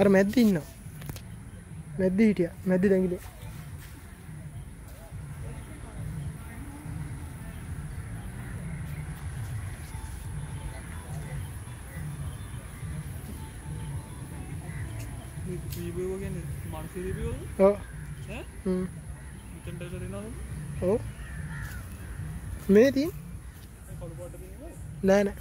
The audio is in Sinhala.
අර මැද්ද ඉන්න මැද්ද හිටිය. මැද්ද දැඟිලේ දීපයෝ ගැන මනස දීපයෝ ඕ හ්ම්. මෙතන්ට කරනවද ඔව්. මේ තින් කළුපාට තියෙනවා නෑ නෑ.